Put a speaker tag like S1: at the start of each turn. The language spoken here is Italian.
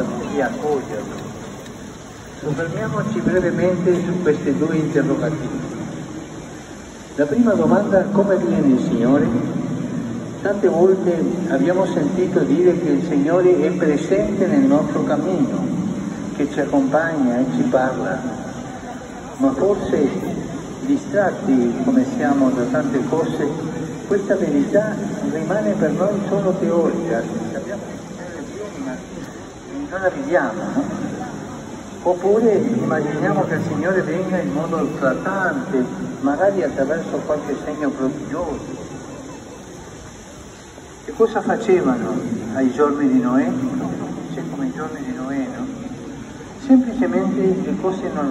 S1: di accoglierlo. Soffermiamoci brevemente su questi due interrogativi. La prima domanda, come viene il Signore? Tante volte abbiamo sentito dire che il Signore è presente nel nostro cammino, che ci accompagna e ci parla, ma forse distratti come siamo da tante cose, questa verità rimane per noi solo teorica, sappiamo che il Signore viene ma non la viviamo, no? Oppure immaginiamo che il Signore venga in modo eclatante, magari attraverso qualche segno prodigioso. Che cosa facevano ai giorni di Noè? C'è come i giorni di Noè, no? Semplicemente le cose normali.